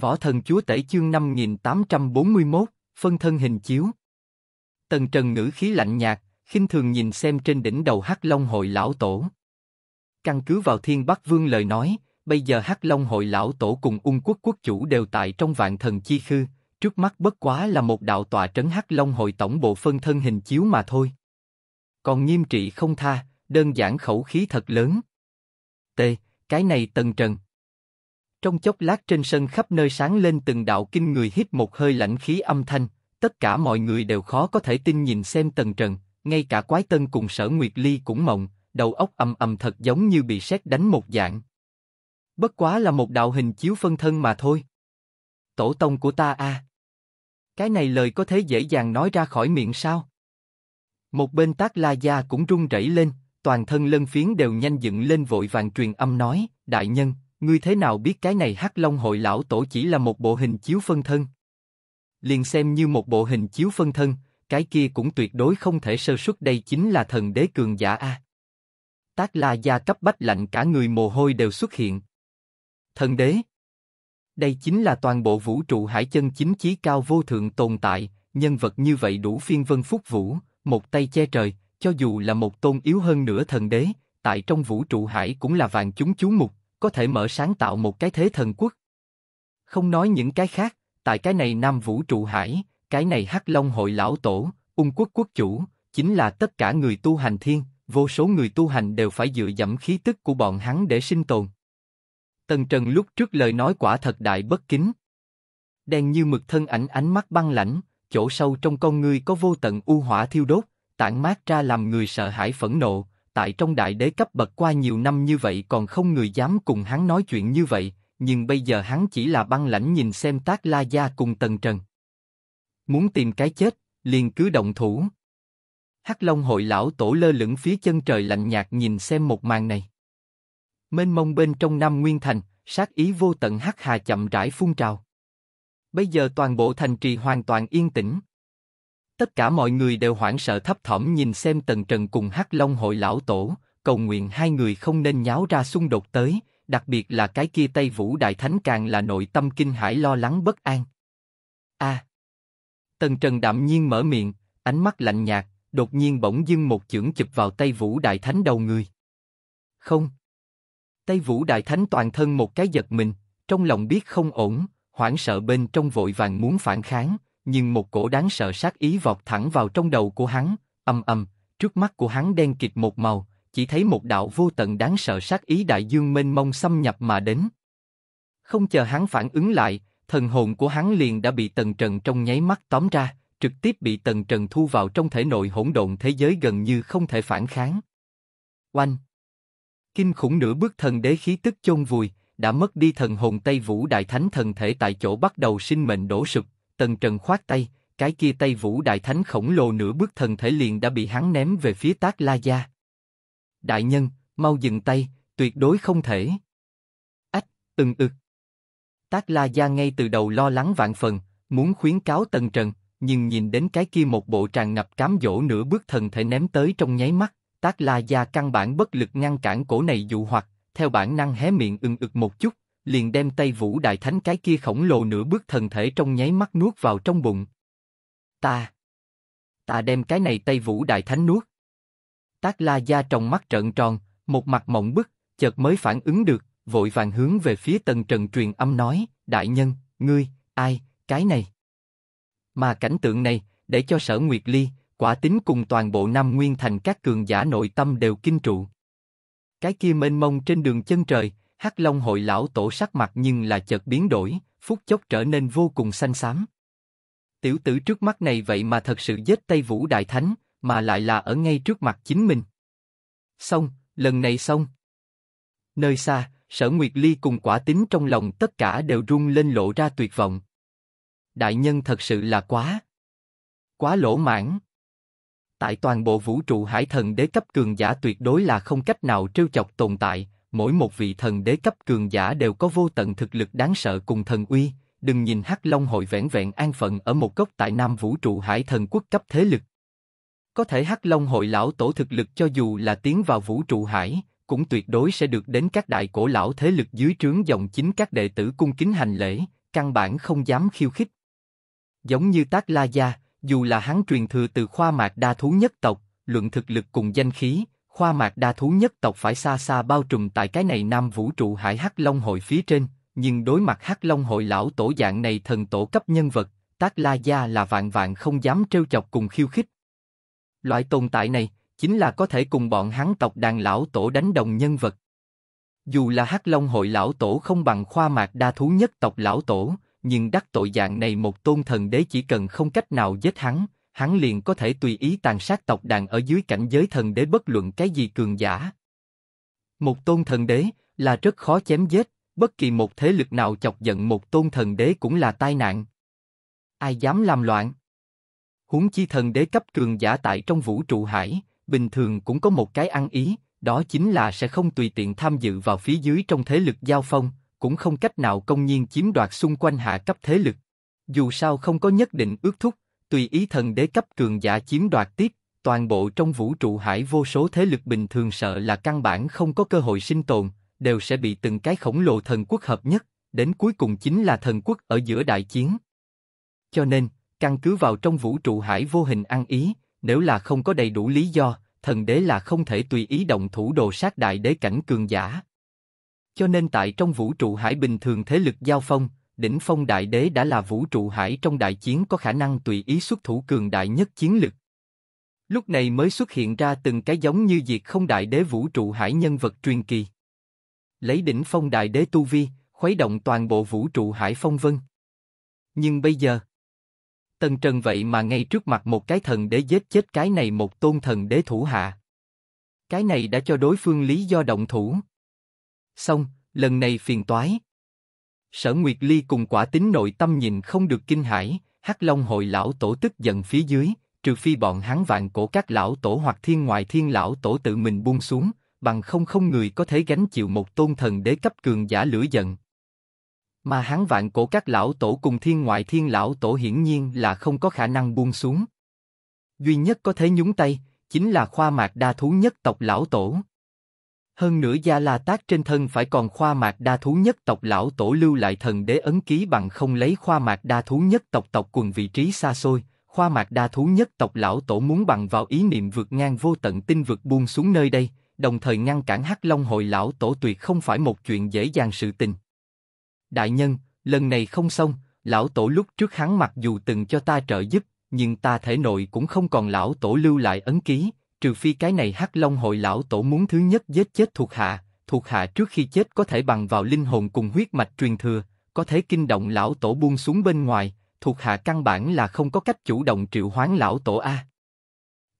Võ thần chúa tể chương 5841, phân thân hình chiếu. Tần Trần ngữ khí lạnh nhạt, khinh thường nhìn xem trên đỉnh đầu Hắc Long hội lão tổ. Căn cứ vào Thiên Bắc Vương lời nói, bây giờ Hắc Long hội lão tổ cùng ung quốc quốc chủ đều tại trong vạn thần chi khư, trước mắt bất quá là một đạo tọa trấn Hắc Long hội tổng bộ phân thân hình chiếu mà thôi. Còn nghiêm trị không tha, đơn giản khẩu khí thật lớn. T, cái này Tần Trần. Trong chốc lát trên sân khắp nơi sáng lên từng đạo kinh người hít một hơi lạnh khí âm thanh, tất cả mọi người đều khó có thể tin nhìn xem Tần Trần, ngay cả Quái Tân cùng Sở Nguyệt Ly cũng mộng, đầu óc âm âm thật giống như bị sét đánh một dạng. Bất quá là một đạo hình chiếu phân thân mà thôi. Tổ tông của ta a. Cái này lời có thể dễ dàng nói ra khỏi miệng sao? Một bên tác la gia cũng run rẩy lên, toàn thân lân phiến đều nhanh dựng lên vội vàng truyền âm nói, đại nhân, ngươi thế nào biết cái này hắc long hội lão tổ chỉ là một bộ hình chiếu phân thân? Liền xem như một bộ hình chiếu phân thân, cái kia cũng tuyệt đối không thể sơ suất đây chính là thần đế cường giả a. Tác La gia cấp bách lạnh cả người mồ hôi đều xuất hiện. Thần đế. Đây chính là toàn bộ vũ trụ hải chân chính chí cao vô thượng tồn tại, nhân vật như vậy đủ phiên vân phúc vũ, một tay che trời, cho dù là một tôn yếu hơn nữa thần đế, tại trong vũ trụ hải cũng là vạn chúng chú mục, có thể mở sáng tạo một cái thế thần quốc. Không nói những cái khác, tại cái này Nam Vũ trụ hải, cái này Hắc Long hội lão tổ, ung quốc quốc chủ, chính là tất cả người tu hành thiên, vô số người tu hành đều phải dựa dẫm khí tức của bọn hắn để sinh tồn. Tần Trần lúc trước lời nói quả thật đại bất kính. Đen như mực thân ảnh ánh mắt băng lãnh, chỗ sâu trong con ngươi có vô tận u hỏa thiêu đốt, tản mát ra làm người sợ hãi phẫn nộ. Tại trong đại đế cấp bậc qua nhiều năm như vậy còn không người dám cùng hắn nói chuyện như vậy, nhưng bây giờ hắn chỉ là băng lãnh nhìn xem tác la gia cùng tần trần. Muốn tìm cái chết, liền cứ động thủ. Hắc Long hội lão tổ lơ lửng phía chân trời lạnh nhạt nhìn xem một màn này. Mênh mông bên trong Nam Nguyên Thành, sát ý vô tận hắc hà chậm rãi phun trào. Bây giờ toàn bộ thành trì hoàn toàn yên tĩnh. Tất cả mọi người đều hoảng sợ thấp thỏm nhìn xem Tần Trần cùng Hắc Long hội lão tổ, cầu nguyện hai người không nên nháo ra xung đột tới, đặc biệt là cái kia Tây Vũ Đại Thánh càng là nội tâm kinh hãi lo lắng bất an. A. Tần Trần đạm nhiên mở miệng, ánh mắt lạnh nhạt, đột nhiên bỗng dưng một chưởng chụp vào Tây Vũ Đại Thánh đầu người. Không. Tây Vũ Đại Thánh toàn thân một cái giật mình, trong lòng biết không ổn, hoảng sợ bên trong vội vàng muốn phản kháng, nhưng một cổ đáng sợ sát ý vọt thẳng vào trong đầu của hắn, ầm ầm, trước mắt của hắn đen kịt một màu, chỉ thấy một đạo vô tận đáng sợ sát ý đại dương mênh mông xâm nhập mà đến. Không chờ hắn phản ứng lại, thần hồn của hắn liền đã bị tần trần trong nháy mắt tóm ra, trực tiếp bị tần trần thu vào trong thể nội hỗn độn thế giới gần như không thể phản kháng. Oanh! Kinh khủng nửa bước thần đế khí tức chôn vùi, đã mất đi thần hồn Tây Vũ Đại Thánh thần thể tại chỗ bắt đầu sinh mệnh đổ sụp, tần trần khoát tay, cái kia tay Vũ Đại Thánh khổng lồ nửa bước thần thể liền đã bị hắn ném về phía Tác La Gia. Đại nhân, mau dừng tay, tuyệt đối không thể. Ách, từng ực. Tác La Gia ngay từ đầu lo lắng vạn phần, muốn khuyến cáo Tần Trần, nhưng nhìn đến cái kia một bộ tràn ngập cám dỗ nửa bước thần thể ném tới trong nháy mắt, Tác La Gia căn bản bất lực ngăn cản cổ này dụ hoặc, theo bản năng hé miệng ưng ực một chút, liền đem tay Vũ Đại Thánh cái kia khổng lồ nửa bước thần thể trong nháy mắt nuốt vào trong bụng. Ta, ta đem cái này tay Vũ Đại Thánh nuốt. Tác La Gia trong mắt trợn tròn, một mặt mộng bức, chợt mới phản ứng được, vội vàng hướng về phía Tần Trần truyền âm nói, đại nhân, ngươi, ai, cái này. Mà cảnh tượng này, để cho Sở Nguyệt Ly, quả tính cùng toàn bộ Nam Nguyên thành các cường giả nội tâm đều kinh trụ. Cái kia mênh mông trên đường chân trời, Hắc Long hội lão tổ sắc mặt nhưng là chợt biến đổi, phút chốc trở nên vô cùng xanh xám. Tiểu tử trước mắt này vậy mà thật sự giết Tây Vũ Đại Thánh, mà lại là ở ngay trước mặt chính mình. Xong, lần này xong. Nơi xa, Sở Nguyệt Ly cùng quả tính trong lòng tất cả đều rung lên lộ ra tuyệt vọng. Đại nhân thật sự là quá, quá lỗ mãn. Tại toàn bộ vũ trụ hải thần đế cấp cường giả tuyệt đối là không cách nào trêu chọc tồn tại, mỗi một vị thần đế cấp cường giả đều có vô tận thực lực đáng sợ cùng thần uy, đừng nhìn Hắc Long hội vẻn vẹn an phận ở một góc tại Nam vũ trụ hải thần quốc cấp thế lực. Có thể Hắc Long hội lão tổ thực lực cho dù là tiến vào vũ trụ hải, cũng tuyệt đối sẽ được đến các đại cổ lão thế lực dưới trướng dòng chính các đệ tử cung kính hành lễ, căn bản không dám khiêu khích. Giống như Tác La Gia, dù là hắn truyền thừa từ khoa mạc đa thú nhất tộc, luận thực lực cùng danh khí, khoa mạc đa thú nhất tộc phải xa xa bao trùm tại cái này nam vũ trụ hải hắc long hội phía trên, nhưng đối mặt hắc long hội lão tổ dạng này thần tổ cấp nhân vật, Tác La Gia là vạn vạn không dám trêu chọc cùng khiêu khích. Loại tồn tại này, chính là có thể cùng bọn hắn tộc đàn lão tổ đánh đồng nhân vật. Dù là hắc long hội lão tổ không bằng khoa mạc đa thú nhất tộc lão tổ, nhưng đắc tội dạng này một tôn thần đế chỉ cần không cách nào giết hắn, hắn liền có thể tùy ý tàn sát tộc đàn ở dưới cảnh giới thần đế bất luận cái gì cường giả. Một tôn thần đế là rất khó chém giết, bất kỳ một thế lực nào chọc giận một tôn thần đế cũng là tai nạn. Ai dám làm loạn? Huống chi thần đế cấp cường giả tại trong vũ trụ hải, bình thường cũng có một cái ăn ý, đó chính là sẽ không tùy tiện tham dự vào phía dưới trong thế lực giao phong, cũng không cách nào công nhiên chiếm đoạt xung quanh hạ cấp thế lực. Dù sao không có nhất định ước thúc, tùy ý thần đế cấp cường giả chiếm đoạt tiếp, toàn bộ trong vũ trụ hải vô số thế lực bình thường sợ là căn bản không có cơ hội sinh tồn, đều sẽ bị từng cái khổng lồ thần quốc hợp nhất, đến cuối cùng chính là thần quốc ở giữa đại chiến. Cho nên, căn cứ vào trong vũ trụ hải vô hình ăn ý, nếu là không có đầy đủ lý do, thần đế là không thể tùy ý động thủ đồ sát đại đế cảnh cường giả. Cho nên tại trong vũ trụ hải bình thường thế lực giao phong, đỉnh phong đại đế đã là vũ trụ hải trong đại chiến có khả năng tùy ý xuất thủ cường đại nhất chiến lực. Lúc này mới xuất hiện ra từng cái giống như diệt không đại đế vũ trụ hải nhân vật truyền kỳ. Lấy đỉnh phong đại đế tu vi, khuấy động toàn bộ vũ trụ hải phong vân. Nhưng bây giờ, Tần Trần vậy mà ngay trước mặt một cái thần đế giết chết cái này một tôn thần đế thủ hạ. Cái này đã cho đối phương lý do động thủ. Xong, lần này phiền toái. Sở Nguyệt Ly cùng quả tính nội tâm nhìn không được kinh hãi, Hắc Long hội lão tổ tức giận phía dưới, trừ phi bọn hắn vạn cổ các lão tổ hoặc thiên ngoại thiên lão tổ tự mình buông xuống, bằng không không người có thể gánh chịu một tôn thần đế cấp cường giả lửa giận. Mà hắn vạn cổ các lão tổ cùng thiên ngoại thiên lão tổ hiển nhiên là không có khả năng buông xuống. Duy nhất có thể nhúng tay, chính là khoa mạc đa thú nhất tộc lão tổ. Hơn nữa Gia La Tát trên thân phải còn khoa mạc đa thú nhất tộc lão tổ lưu lại thần đế ấn ký bằng không lấy khoa mạc đa thú nhất tộc tộc quần vị trí xa xôi, khoa mạc đa thú nhất tộc lão tổ muốn bằng vào ý niệm vượt ngang vô tận tinh vực buông xuống nơi đây, đồng thời ngăn cản Hắc Long hội lão tổ tuyệt không phải một chuyện dễ dàng sự tình. Đại nhân, lần này không xong, lão tổ lúc trước hắn mặc dù từng cho ta trợ giúp, nhưng ta thể nội cũng không còn lão tổ lưu lại ấn ký, trừ phi cái này Hắc Long hội lão tổ muốn thứ nhất giết chết thuộc hạ, thuộc hạ trước khi chết có thể bằng vào linh hồn cùng huyết mạch truyền thừa, có thể kinh động lão tổ buông xuống bên ngoài, thuộc hạ căn bản là không có cách chủ động triệu hoán lão tổ a.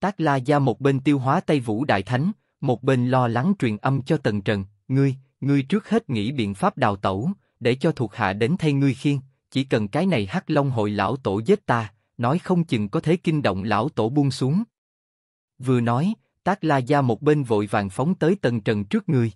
Tác La Gia một bên tiêu hóa Tây Vũ Đại Thánh, một bên lo lắng truyền âm cho Tần Trần, ngươi, ngươi trước hết nghĩ biện pháp đào tẩu, để cho thuộc hạ đến thay ngươi khiên, chỉ cần cái này Hắc Long hội lão tổ giết ta, nói không chừng có thể kinh động lão tổ buông xuống. Vừa nói, Tác La Gia một bên vội vàng phóng tới Tần Trần trước người.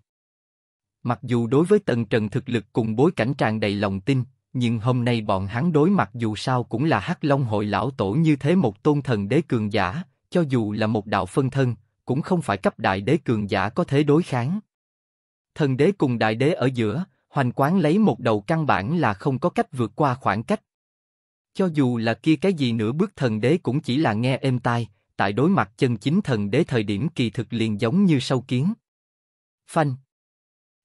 Mặc dù đối với Tần Trần thực lực cùng bối cảnh tràn đầy lòng tin, nhưng hôm nay bọn hắn đối mặt dù sao cũng là Hắc Long hội lão tổ như thế một tôn thần đế cường giả, cho dù là một đạo phân thân, cũng không phải cấp đại đế cường giả có thể đối kháng. Thần đế cùng đại đế ở giữa, hoành quán lấy một đầu căn bản là không có cách vượt qua khoảng cách. Cho dù là kia cái gì nữa bước thần đế cũng chỉ là nghe êm tai, tại đối mặt chân chính thần đế thời điểm kỳ thực liền giống như sâu kiến. Phanh.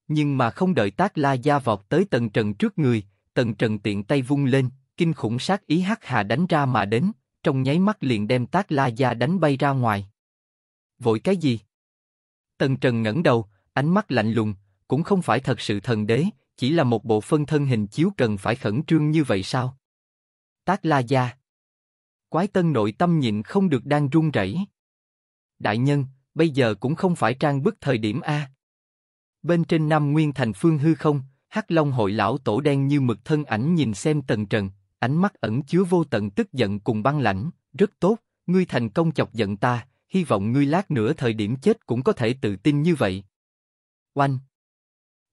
Nhưng mà không đợi tác la gia vọt tới tầng trần trước người, tầng trần tiện tay vung lên, kinh khủng sát ý hắc hà đánh ra mà đến, trong nháy mắt liền đem tác la gia đánh bay ra ngoài. Vội cái gì? Tần Trần ngẩng đầu, ánh mắt lạnh lùng, cũng không phải thật sự thần đế, chỉ là một bộ phân thân hình chiếu cần phải khẩn trương như vậy sao? Tác La Gia Quái tân nội tâm nhịn không được đang run rẩy. Đại nhân, bây giờ cũng không phải trang bức thời điểm A. Bên trên Nam Nguyên thành phương hư không, Hắc Long hội lão tổ đen như mực thân ảnh nhìn xem tần trần, ánh mắt ẩn chứa vô tận tức giận cùng băng lãnh, rất tốt, ngươi thành công chọc giận ta, hy vọng ngươi lát nữa thời điểm chết cũng có thể tự tin như vậy. Oanh!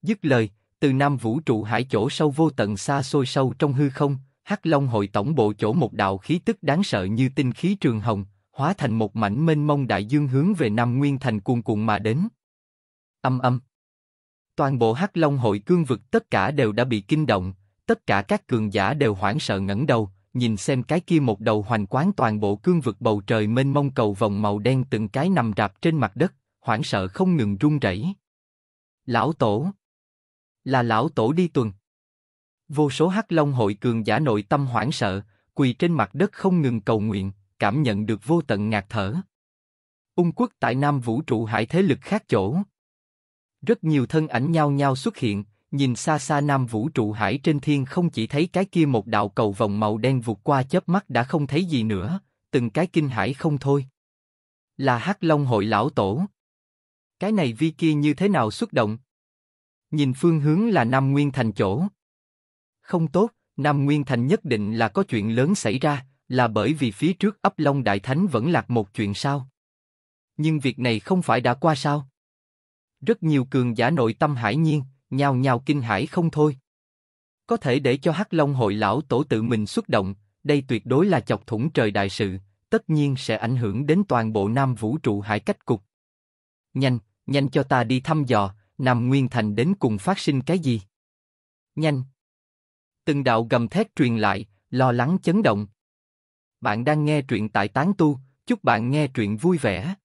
Dứt lời, từ Nam vũ trụ hải chỗ sâu vô tận xa xôi sâu trong hư không, Hắc Long hội tổng bộ chỗ một đạo khí tức đáng sợ như tinh khí trường hồng, hóa thành một mảnh mênh mông đại dương hướng về Nam Nguyên thành cuồn cuộn mà đến. Âm âm. Toàn bộ Hắc Long hội cương vực tất cả đều đã bị kinh động, tất cả các cường giả đều hoảng sợ ngẩng đầu, nhìn xem cái kia một đầu hoành quán toàn bộ cương vực bầu trời mênh mông cầu vòng màu đen từng cái nằm rạp trên mặt đất, hoảng sợ không ngừng run rẩy. Lão Tổ Là Lão Tổ đi tuần. Vô số hắc long hội cường giả nội tâm hoảng sợ, quỳ trên mặt đất không ngừng cầu nguyện, cảm nhận được vô tận ngạt thở. Ung quốc tại Nam vũ trụ hải thế lực khác chỗ. Rất nhiều thân ảnh nhau nhau xuất hiện, nhìn xa xa Nam vũ trụ hải trên thiên không chỉ thấy cái kia một đạo cầu vòng màu đen vụt qua chớp mắt đã không thấy gì nữa, từng cái kinh hải không thôi. Là hắc long hội lão tổ. Cái này vi kia như thế nào xuất động? Nhìn phương hướng là Nam Nguyên Thành chỗ. Không tốt, Nam Nguyên Thành nhất định là có chuyện lớn xảy ra, là bởi vì phía trước ấp Long Đại Thánh vẫn lạc một chuyện sao? Nhưng việc này không phải đã qua sao? Rất nhiều cường giả nội tâm hải nhiên, nhào nhào kinh hải không thôi. Có thể để cho Hắc Long hội lão tổ tự mình xuất động, đây tuyệt đối là chọc thủng trời đại sự, tất nhiên sẽ ảnh hưởng đến toàn bộ Nam vũ trụ hải cách cục. Nhanh, nhanh cho ta đi thăm dò, Nam Nguyên Thành đến cùng phát sinh cái gì? Nhanh! Từng đạo gầm thét truyền lại, lo lắng chấn động. Bạn đang nghe truyện tại Tán Tu, chúc bạn nghe truyện vui vẻ.